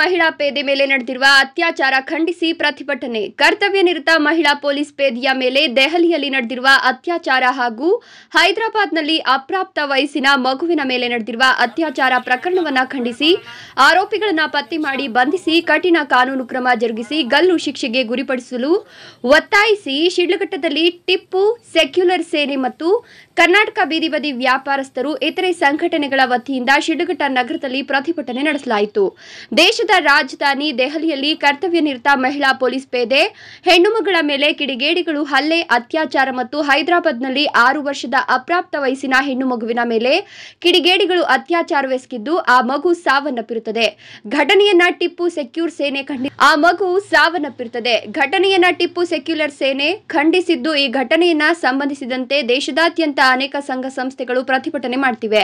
ಮಹಿಳಾ ಪೇದೆ ಮೇಲೆ ನಡೆದಿರುವ ಅತ್ಯಾಚಾರ ಖಂಡಿಸಿ ಪ್ರತಿಭಟನೆ. ಕರ್ತವ್ಯ ನಿರತ ಮಹಿಳಾ ಪೊಲೀಸ್ ಪೇದೆಯ ಮೇಲೆ ದೆಹಲಿಯಲ್ಲಿ ನಡೆದಿರುವ ಅತ್ಯಾಚಾರ ಹಾಗೂ ಹೈದರಾಬಾದ್ನಲ್ಲಿ ಅಪ್ರಾಪ್ತ ವಯಸ್ಸಿನ ಮಗುವಿನ ಮೇಲೆ ನಡೆದಿರುವ ಅತ್ಯಾಚಾರ ಪ್ರಕರಣವನ್ನ ಖಂಡಿಸಿ ಆರೋಪಿಗಳನ್ನು ಪತ್ತೆ ಮಾಡಿ ಬಂಧಿಸಿ ಕಠಿಣ ಕಾನೂನು ಕ್ರಮ ಜರುಗಿಸಿ ಗಲ್ಲು ಶಿಕ್ಷೆಗೆ ಗುರಿಪಡಿಸಲು ಒತ್ತಾಯಿಸಿ ಶಿಡ್ಲಘಟ್ಟದಲ್ಲಿ ಟಿಪ್ಪು, ಸೆಕ್ಯುಲರ್ ಸೇನೆ ಮತ್ತು ಕರ್ನಾಟಕ ಬೀದಿ ಬದಿ ವ್ಯಾಪಾರಸ್ಥರು, ಇತರೆ ಸಂಘಟನೆಗಳ ವತಿಯಿಂದ ಶಿಡ್ಲಘಟ್ಟ ನಗರದಲ್ಲಿ ಪ್ರತಿಭಟನೆ ನಡೆಸಲಾಯಿತು. ದೇಶದ ರಾಜಧಾನಿ ದೆಹಲಿಯಲ್ಲಿ ಕರ್ತವ್ಯ ನಿರತ ಮಹಿಳಾ ಪೊಲೀಸ್ ಪೇದೆ, ಹೆಣ್ಣುಮಗಳ ಮೇಲೆ ಕಿಡಿಗೇಡಿಗಳು, ಹಲ್ಲೆ, ಅತ್ಯಾಚಾರ ಮತ್ತು ಹೈದರಾಬಾದ್ನಲ್ಲಿ ಆರು ವರ್ಷದ ಅಪ್ರಾಪ್ತ ವಯಸ್ಸಿನ ಹೆಣ್ಣು ಮಗುವಿನ ಮೇಲೆ ಕಿಡಿಗೇಡಿಗಳು ಅತ್ಯಾಚಾರವೆಸಗಿದ್ದು ಆ ಮಗು ಸಾವನ್ನಪ್ಪಿರುತ್ತದೆ. ಘಟನೆಯನ್ನ ಟಿಪ್ಪು ಸೆಕ್ಯೂರ್ ಸೇನೆ ಖಂಡಿ, ಆ ಮಗು ಸಾವನ್ನಪ್ಪಿರುತ್ತದೆ. ಘಟನೆಯನ್ನ ಟಿಪ್ಪು ಸೆಕ್ಯುಲರ್ ಸೇನೆ ಖಂಡಿಸಿದ್ದು, ಈ ಘಟನೆಯನ್ನ ಸಂಬಂಧಿಸಿದಂತೆ ದೇಶದಾದ್ಯಂತ ಅನೇಕ ಸಂಘ ಸಂಸ್ಥೆಗಳು ಪ್ರತಿಭಟನೆ ಮಾಡ್ತಿವೆ.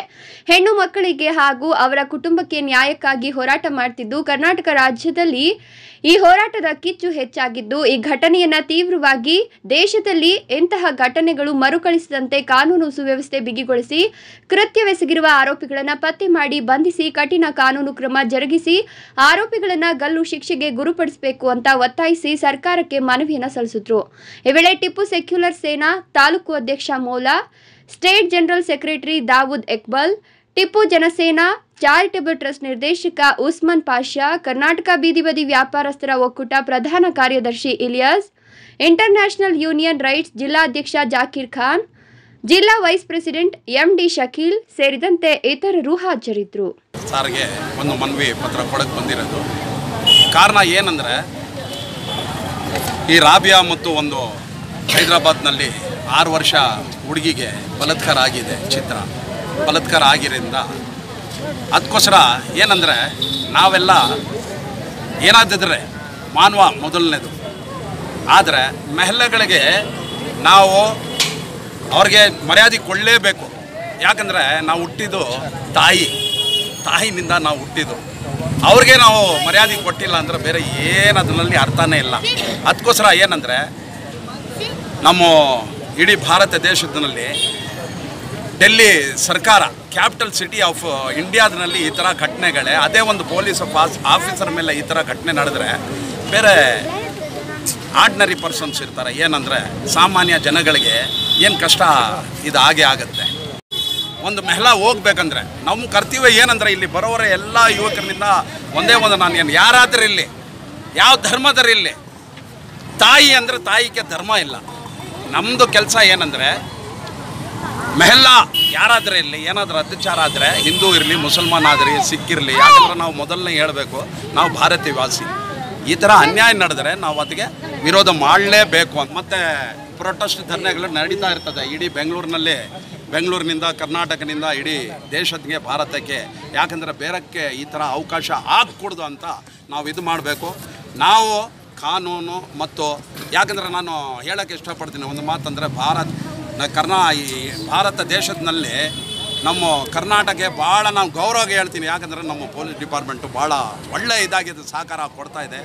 ಹೆಣ್ಣು ಮಕ್ಕಳಿಗೆ ಹಾಗೂ ಅವರ ಕುಟುಂಬಕ್ಕೆ ನ್ಯಾಯಕ್ಕಾಗಿ ಹೋರಾಟ ಮಾಡ್ತಿದ್ದು. ಕರ್ನಾಟಕ ರಾಜ್ಯದಲ್ಲಿ ಈ ಹೋರಾಟದ ಕಿಚ್ಚು ಹೆಚ್ಚಾಗಿದ್ದು, ಈ ಘಟನೆಯನ್ನ ತೀವ್ರವಾಗಿ ದೇಶದಲ್ಲಿ ಎಂತಹ ಘಟನೆಗಳು ಮರುಕಳಿಸದಂತೆ ಕಾನೂನು ಸುವ್ಯವಸ್ಥೆ ಬಿಗಿಗೊಳಿಸಿ, ಕೃತ್ಯವೆಸಗಿರುವ ಆರೋಪಿಗಳನ್ನ ಪತ್ತೆ ಮಾಡಿ, ಬಂಧಿಸಿ, ಕಠಿಣ ಕಾನೂನು ಕ್ರಮ ಜರುಗಿಸಿ, ಆರೋಪಿಗಳನ್ನ ಗಲ್ಲು ಶಿಕ್ಷೆಗೆ ಗುರುಪಡಿಸಬೇಕು ಅಂತ ಒತ್ತಾಯಿಸಿ ಸರ್ಕಾರಕ್ಕೆ ಮನವಿಯನ್ನ ಸಲ್ಲಿಸಿದ್ರು. ಈ ವೇಳೆ ಟಿಪ್ಪು ಸೆಕ್ಯುಲರ್ ಸೇನಾ ತಾಲೂಕು ಅಧ್ಯಕ್ಷ Maula, state general secretary Dawood Ekbal Tipu Janasena, charitable trust ನಿರ್ದೇಶಕ ಉಸ್ಮಾನ್ ಪಾಷಾ, ಕರ್ನಾಟಕ ಬೀದಿ ಬದಿ ವ್ಯಾಪಾರಸ್ಥರ ಒಕ್ಕೂಟ ಪ್ರಧಾನ ಕಾರ್ಯದರ್ಶಿ ಇಲಿಯಾಸ್, ಇಂಟರ್ನ್ಯಾಷನಲ್ ಯೂನಿಯನ್ ರೈಟ್ಸ್ ಜಿಲ್ಲಾಧ್ಯಕ್ಷ ಜಾಕೀರ್ ಖಾನ್, ಜಿಲ್ಲಾ vice president M D Shakeel ಸೇರಿದಂತೆ ಇತರರು ಹಾಜರಿದ್ದರು. ಸಾರಿಗೆ ಒಂದು ಮನವಿ ಪತ್ರ ಕೊಡಕ್ಕೆ ಬಂದಿರೋದು. ಕಾರಣ ಏನಂದ್ರೆ, ಈ ರಾಬಿಯಾ ಮತ್ತು ಒಂದು ಹೈದರಾಬಾದ್ನಲ್ಲಿ ಆರು ವರ್ಷ ಹುಡುಗಿಗೆ ಬಲತ್ಕಾರ ಆಗಿದೆ ಚಿತ್ರ. ಬಲಾತ್ಕಾರ ಆಗಿರೋದ್ರಿಂದ ಅದಕ್ಕೋಸ್ಕರ ಏನಂದರೆ ನಾವೆಲ್ಲ ಏನಾದಿದ್ರೆ ಮಾನವ ಮೊದಲನೇದು. ಆದರೆ ಮಹಿಳೆಗಳಿಗೆ ನಾವು ಅವ್ರಿಗೆ ಮರ್ಯಾದೆ ಕೊಡಲೇಬೇಕು. ಯಾಕಂದರೆ ನಾವು ಹುಟ್ಟಿದ್ದು ತಾಯಿ. ತಾಯಿನಿಂದ ನಾವು ಹುಟ್ಟಿದ್ದು. ಅವ್ರಿಗೆ ನಾವು ಮರ್ಯಾದೆ ಕೊಟ್ಟಿಲ್ಲ ಅಂದರೆ ಬೇರೆ ಏನು ಅದರಲ್ಲಿ ಅರ್ಥನೇ ಇಲ್ಲ. ಅದಕ್ಕೋಸ್ಕರ ಏನಂದರೆ ನಮ್ಮ ಇಡೀ ಭಾರತ ದೇಶದಲ್ಲಿ ಡೆಲ್ಲಿ ಸರ್ಕಾರ, ಕ್ಯಾಪಿಟಲ್ ಸಿಟಿ ಆಫ್ ಇಂಡಿಯಾದಲ್ಲಿ ಈ ಥರ ಘಟನೆಗಳೇ, ಅದೇ ಒಂದು ಪೊಲೀಸ್ ಆಫೀಸರ್ ಮೇಲೆ ಈ ಥರ ಘಟನೆ ನಡೆದ್ರೆ ಬೇರೆ ಆರ್ಡ್ನರಿ ಪರ್ಸನ್ಸ್ ಇರ್ತಾರೆ. ಏನಂದರೆ ಸಾಮಾನ್ಯ ಜನಗಳಿಗೆ ಏನು ಕಷ್ಟ ಇದು ಹಾಗೆ ಆಗುತ್ತೆ. ಒಂದು ಮಹಿಳಾ ಹೋಗ್ಬೇಕಂದ್ರೆ ನಮ್ಮ ಕರ್ತವ್ಯ ಏನಂದರೆ ಇಲ್ಲಿ ಬರೋವರ ಎಲ್ಲ ಯುವಕರಿಂದ ಒಂದೇ ಒಂದು ನಾನು ಏನು, ಯಾರಾದರೂ ಇಲ್ಲಿ ಯಾವ ಧರ್ಮದರಿಲ್ಲಿ ತಾಯಿ ಅಂದರೆ ತಾಯಿಗೆ ಧರ್ಮ ಇಲ್ಲ. ನಮ್ಮದು ಕೆಲಸ ಏನಂದರೆ ಮೆಹಲ್ಲಾ. ಯಾರಾದ್ರೆ ಇರಲಿ, ಏನಾದರೂ ಅತ್ಯಾಚಾರ ಆದರೆ, ಹಿಂದೂ ಇರಲಿ, ಮುಸಲ್ಮಾನ್ ಆದ್ರಿ, ಸಿಖ್ ಇರಲಿ ಯಾಕಂದ್ರೆ ನಾವು ಮೊದಲನೇ ಹೇಳಬೇಕು, ನಾವು ಭಾರತೀಯ ವಾಸಿ ಈ ಥರ ಅನ್ಯಾಯ ನಡೆದರೆ ನಾವು ಅದಕ್ಕೆ ವಿರೋಧ ಮಾಡಲೇಬೇಕು ಅಂತ. ಮತ್ತೆ ಪ್ರೊಟೆಸ್ಟ್ ಧರಣೆಗಳು ನಡೀತಾ ಇರ್ತದೆ. ಇಡೀ ಬೆಂಗಳೂರಿನಲ್ಲಿ, ಬೆಂಗಳೂರಿನಿಂದ, ಕರ್ನಾಟಕದಿಂದ ಇಡೀ ದೇಶಕ್ಕೆ ಭಾರತಕ್ಕೆ. ಯಾಕಂದರೆ ಬೇರಕ್ಕೆ ಈ ಥರ ಅವಕಾಶ ಆಗಕೂಡ್ದು ಅಂತ ನಾವು ಇದು ಮಾಡಬೇಕು. ನಾವು ಕಾನೂನು ಮತ್ತು, ಯಾಕಂದರೆ ನಾನು ಹೇಳೋಕ್ಕೆ ಇಷ್ಟಪಡ್ತೀನಿ, ಒಂದು ಮಾತಂದರೆ ಭಾರತ್ ನ ಕರ್ನಾ ಈ ಭಾರತ ದೇಶದಲ್ಲಿ ನಮ್ಮ ಕರ್ನಾಟಕ ಭಾಳ ನಾವು ಗೌರವ ಹೇಳ್ತೀನಿ. ಯಾಕಂದರೆ ನಮ್ಮ ಪೊಲೀಸ್ ಡಿಪಾರ್ಟ್ಮೆಂಟು ಭಾಳ ಒಳ್ಳೆ ಇದಾಗಿದೆ ಸಹಕಾರ ಕೊಡ್ತಾ ಇದೆ.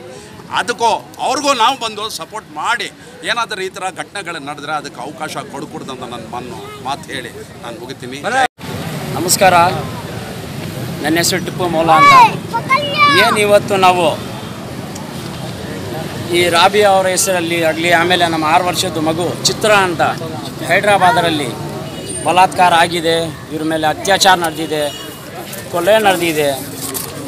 ಅದಕ್ಕೂ ಅವ್ರಿಗೂ ನಾವು ಬಂದು ಸಪೋರ್ಟ್ ಮಾಡಿ ಏನಾದರೂ ಈ ಥರ ಘಟನೆಗಳು ನಡೆದ್ರೆ ಅದಕ್ಕೆ ಅವಕಾಶ ಕೊಡಕೂಡ್ದಂತ ಅಂತ ನನ್ನ ಮನ್ನು ಮಾತು ಹೇಳಿ ನಾನು ಮುಗಿತೀನಿ. ನಮಸ್ಕಾರ. ನನ್ನ ಹೆಸರು ಟಿಪ್ಪು ಮೌಲ ಅಂತ. ಏನು ಇವತ್ತು ನಾವು ಈ ರಾಬಿ ಅವರ ಹೆಸರಲ್ಲಿ ಆಗಲಿ ಆಮೇಲೆ ನಮ್ಮ ಆರು ವರ್ಷದ ಮಗು ಚಿತ್ರ ಅಂತ ಹೈದ್ರಾಬಾದರಲ್ಲಿ ಬಲಾತ್ಕಾರ ಆಗಿದೆ. ಇವ್ರ ಮೇಲೆ ಅತ್ಯಾಚಾರ ನಡೆದಿದೆ ಕೊಲೆ ನಡೆದಿದೆ.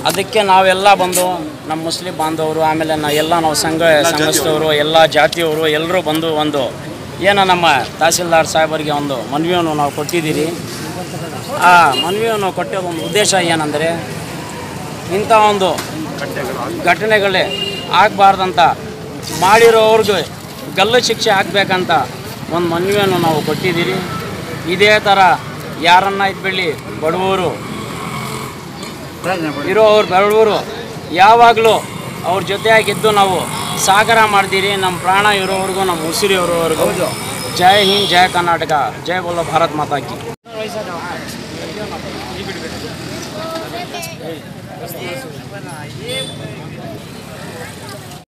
ಅದಕ್ಕೆ ನಾವೆಲ್ಲ ಬಂದು ನಮ್ಮ ಮುಸ್ಲಿಂ ಬಾಂಧವರು ಆಮೇಲೆ ನಾ ಎಲ್ಲ ನಾವು ಸಂಘ ಸಂಘಸ್ಥವರು ಎಲ್ಲ ಜಾತಿಯವರು ಎಲ್ಲರೂ ಬಂದು ಒಂದು ಏನೋ ನಮ್ಮ ತಹಸೀಲ್ದಾರ್ ಸಾಹೇಬರಿಗೆ ಒಂದು ಮನವಿಯನ್ನು ನಾವು ಕೊಟ್ಟಿದ್ದೀರಿ. ಆ ಮನವಿಯನ್ನು ಕೊಟ್ಟಿರೋ ಒಂದು ಉದ್ದೇಶ ಏನಂದರೆ ಇಂಥ ಒಂದು ಘಟನೆಗಳೇ ಆಗಬಾರ್ದಂತ ಮಾಡಿರೋವ್ರಿಗೆ ಗಲ್ಲು ಶಿಕ್ಷೆ ಆಗಬೇಕಂತ ಒಂದು ಮನವಿಯನ್ನು ನಾವು ಕೊಟ್ಟಿದ್ದೀರಿ. ಇದೇ ಥರ ಯಾರನ್ನ ಇದ್ಬಿಡಲಿ ಬಡವರು. ಇರೋವ್ರು ಬಡವರು ಯಾವಾಗಲೂ ಅವ್ರ ಜೊತೆಯಾಗಿದ್ದು ನಾವು ಸಾಗರ ಮಾಡ್ತೀರಿ ನಮ್ಮ ಪ್ರಾಣ ಇರೋವರೆಗೂ ನಮ್ಮ ಉಸಿರಿ ಇರೋವರೆಗೂ. ಜೈ ಹಿಂದ್ ಜೈ ಕರ್ನಾಟಕ. ಜೈ ಬೋಲೋ ಭಾರತ್ ಮಾತಾ ಕಿ.